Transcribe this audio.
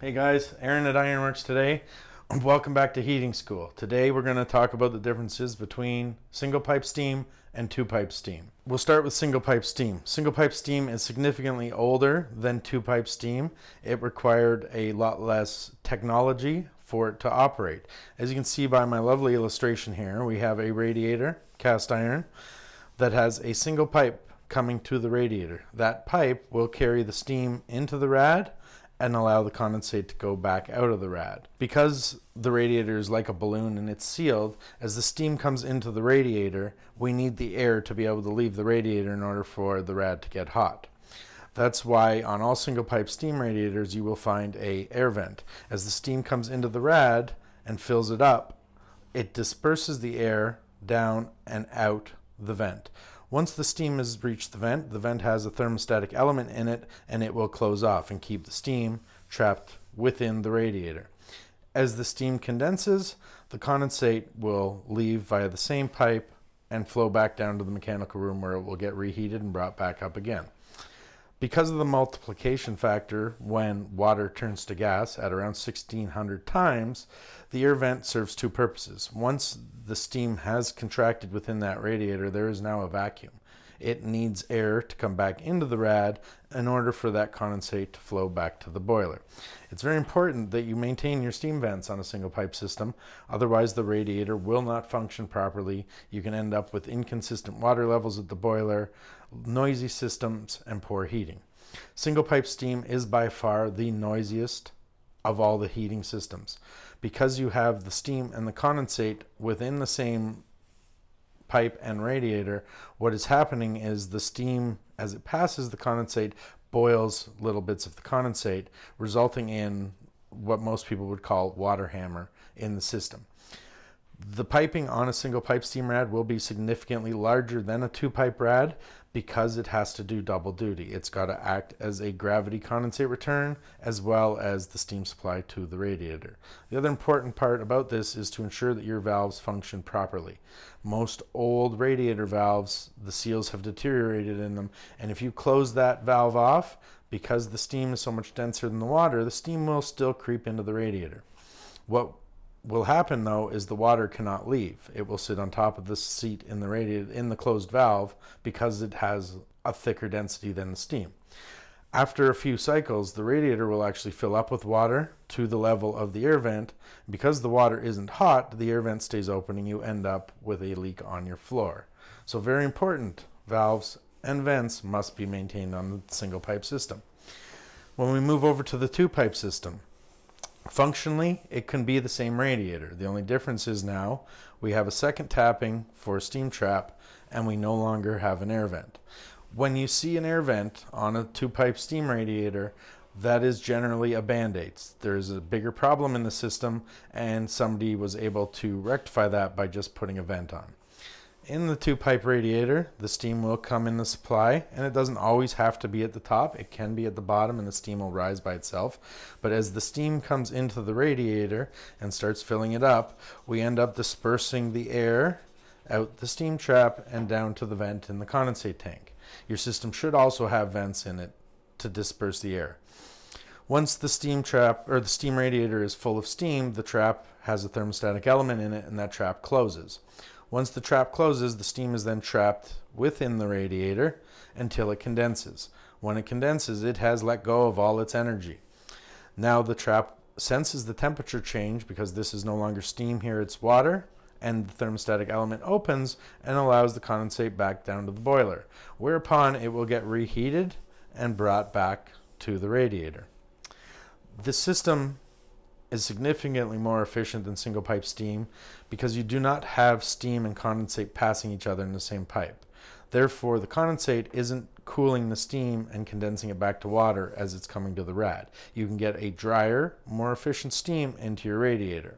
Hey guys, Aaron at Ironworks today. Welcome back to Heating School. Today we're going to talk about the differences between single pipe steam and two pipe steam. We'll start with single pipe steam. Single pipe steam is significantly older than two pipe steam. It required a lot less technology for it to operate. As you can see by my lovely illustration here, we have a radiator, cast iron, that has a single pipe coming to the radiator. That pipe will carry the steam into the rad and allow the condensate to go back out of the rad. Because the radiator is like a balloon and it's sealed, as the steam comes into the radiator, we need the air to be able to leave the radiator in order for the rad to get hot. That's why on all single pipe steam radiators you will find a air vent. As the steam comes into the rad and fills it up, it disperses the air down and out the vent. Once the steam has reached the vent, the vent has a thermostatic element in it and it will close off and keep the steam trapped within the radiator. As the steam condenses, the condensate will leave via the same pipe and flow back down to the mechanical room where it will get reheated and brought back up again. Because of the multiplication factor when water turns to gas at around 1600 times, the air vent serves two purposes. Once the steam has contracted within that radiator, there is now a vacuum. It needs air to come back into the rad in order for that condensate to flow back to the boiler. It's very important that you maintain your steam vents on a single pipe system, otherwise the radiator will not function properly. You can end up with inconsistent water levels at the boiler, noisy systems, and poor heating. Single pipe steam is by far the noisiest of all the heating systems because you have the steam and the condensate within the same pipe and radiator, what is happening is the steam, as it passes the condensate, boils little bits of the condensate, resulting in what most people would call water hammer in the system. The piping on a single pipe steam rad will be significantly larger than a two pipe rad because it has to do double duty. It's got to act as a gravity condensate return as well as the steam supply to the radiator. The other important part about this is to ensure that your valves function properly. Most old radiator valves, the seals have deteriorated in them, and if you close that valve off, because the steam is so much denser than the water, the steam will still creep into the radiator. What will happen though is the water cannot leave. It will sit on top of the seat in the radiator in the closed valve because it has a thicker density than the steam. After a few cycles, the radiator will actually fill up with water to the level of the air vent. Because the water isn't hot, the air vent stays open and you end up with a leak on your floor. So very important, valves and vents must be maintained on the single pipe system. When we move over to the two pipe system, Functionally, it can be the same radiator. The only difference is now we have a second tapping for a steam trap and we no longer have an air vent. When you see an air vent on a two pipe steam radiator, that is generally a band-aid. There's a bigger problem in the system and somebody was able to rectify that by just putting a vent on in the two pipe radiator, the steam will come in the supply and it doesn't always have to be at the top. It can be at the bottom and the steam will rise by itself. But as the steam comes into the radiator and starts filling it up, we end up dispersing the air out the steam trap and down to the vent in the condensate tank. Your system should also have vents in it to disperse the air. Once the steam trap or the steam radiator is full of steam, the trap has a thermostatic element in it and that trap closes. Once the trap closes, the steam is then trapped within the radiator until it condenses. When it condenses, it has let go of all its energy. Now the trap senses the temperature change because this is no longer steam here, it's water, and the thermostatic element opens and allows the condensate back down to the boiler, whereupon it will get reheated and brought back to the radiator. The system is significantly more efficient than single pipe steam because you do not have steam and condensate passing each other in the same pipe. Therefore, the condensate isn't cooling the steam and condensing it back to water as it's coming to the rad. You can get a drier, more efficient steam into your radiator.